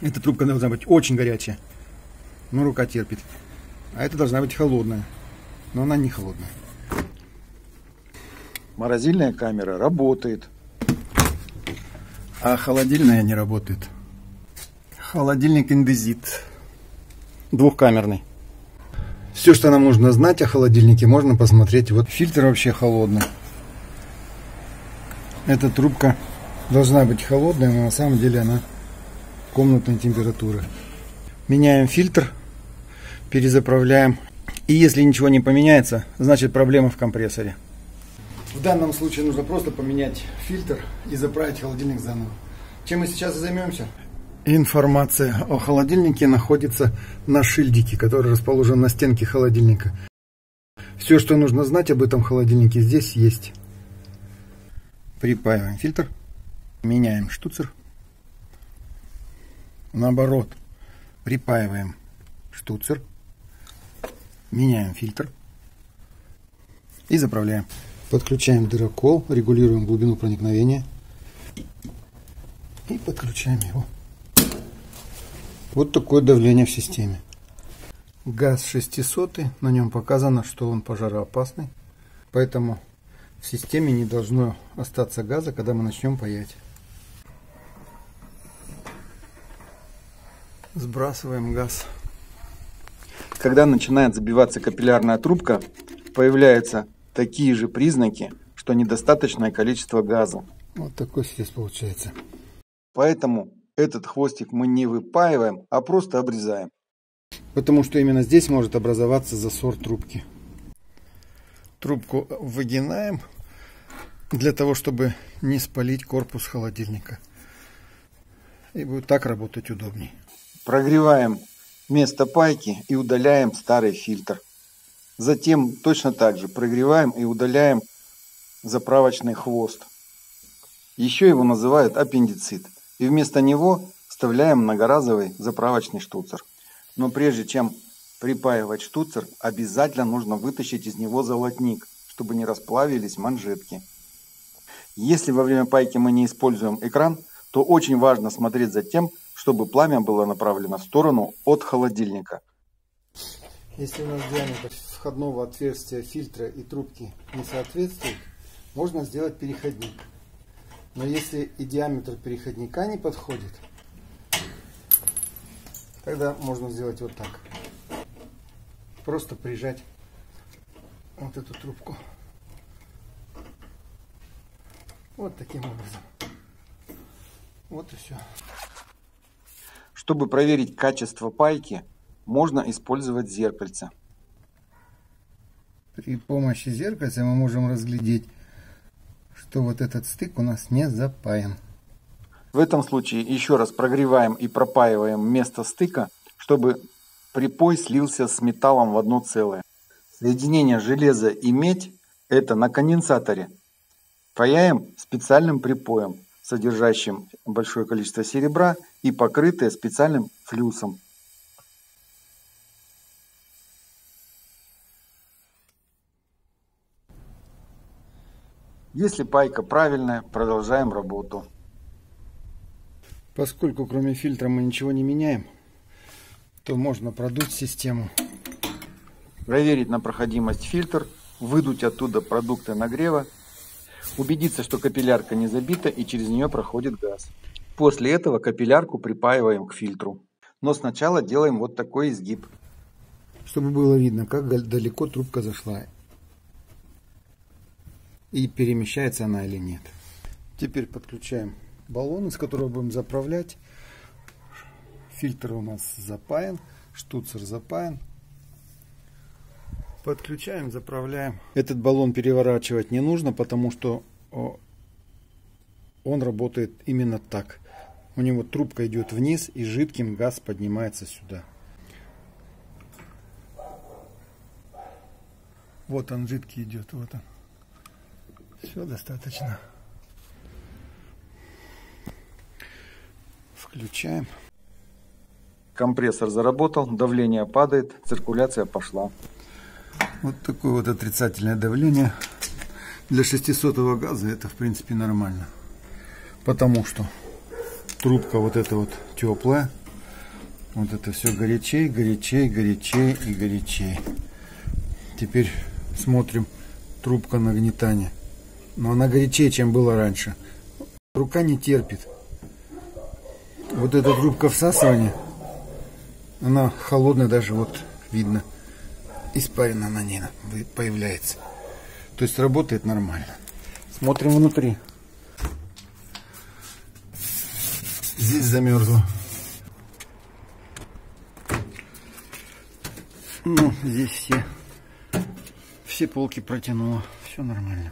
Эта трубка должна быть очень горячая. Но рука терпит. А эта должна быть холодная. Но она не холодная. Морозильная камера работает. А холодильная не работает. Холодильник индезит. Двухкамерный. Все, что нам нужно знать о холодильнике, можно посмотреть. Вот фильтр вообще холодный. Эта трубка должна быть холодная, но на самом деле она комнатной температуры. Меняем фильтр, перезаправляем. И если ничего не поменяется, значит проблема в компрессоре. В данном случае нужно просто поменять фильтр и заправить холодильник заново. Чем мы сейчас и займемся? Информация о холодильнике находится на шильдике, который расположен на стенке холодильника. Все, что нужно знать об этом холодильнике, здесь есть. Припаиваем фильтр, меняем штуцер. Наоборот, припаиваем штуцер, меняем фильтр и заправляем. Подключаем дырокол, регулируем глубину проникновения и подключаем его. Вот такое давление в системе. Газ 600, на нем показано, что он пожароопасный, поэтому в системе не должно остаться газа, когда мы начнем паять. Сбрасываем газ. Когда начинает забиваться капиллярная трубка, появляются такие же признаки, что недостаточное количество газа. Вот такой здесь получается. Поэтому этот хвостик мы не выпаиваем, а просто обрезаем. Потому что именно здесь может образоваться засор трубки. Трубку выгинаем для того, чтобы не спалить корпус холодильника. И будет так работать удобней. Прогреваем место пайки и удаляем старый фильтр. Затем точно так же прогреваем и удаляем заправочный хвост. Еще его называют аппендицит. И вместо него вставляем многоразовый заправочный штуцер. Но прежде чем припаивать штуцер, обязательно нужно вытащить из него золотник, чтобы не расплавились манжетки. Если во время пайки мы не используем экран, то очень важно смотреть за тем, чтобы пламя было направлено в сторону от холодильника. Если у нас диаметр входного отверстия фильтра и трубки не соответствует, можно сделать переходник. Но если и диаметр переходника не подходит, тогда можно сделать вот так. Просто прижать вот эту трубку. Вот таким образом. Вот и все. Чтобы проверить качество пайки, можно использовать зеркальце. При помощи зеркальца мы можем разглядеть, что вот этот стык у нас не запаян. В этом случае еще раз прогреваем и пропаиваем место стыка, чтобы припой слился с металлом в одно целое. Соединение железа и медь – это на конденсаторе. Паяем специальным припоем, содержащим большое количество серебра и покрытое специальным флюсом. Если пайка правильная, продолжаем работу. Поскольку кроме фильтра мы ничего не меняем, то можно продуть систему. Проверить на проходимость фильтр, выдуть оттуда продукты нагрева, убедиться, что капиллярка не забита и через нее проходит газ. После этого капиллярку припаиваем к фильтру. Но сначала делаем вот такой изгиб. Чтобы было видно, как далеко трубка зашла и перемещается она или нет. Теперь подключаем баллон, из которого будем заправлять. Фильтр у нас запаян, штуцер запаян. Подключаем, заправляем. Этот баллон переворачивать не нужно, потому что он работает именно так. У него трубка идет вниз и жидким газ поднимается сюда. Вот он жидкий идет, вот он. Все достаточно. Включаем. Компрессор заработал, давление падает, циркуляция пошла. Вот такое вот отрицательное давление. Для 600 газа это в принципе нормально. Потому что трубка вот эта вот теплая. Вот это все горячей, горячей, горячей и горячей. Теперь смотрим трубка нагнетания. Но она горячее, чем было раньше. Рука не терпит. Вот эта трубка всасывания, она холодная даже вот видно. Испарина на ней появляется. То есть работает нормально. Смотрим внутри. Здесь замерзло. Ну, здесь все, все полки протянуло. Все нормально.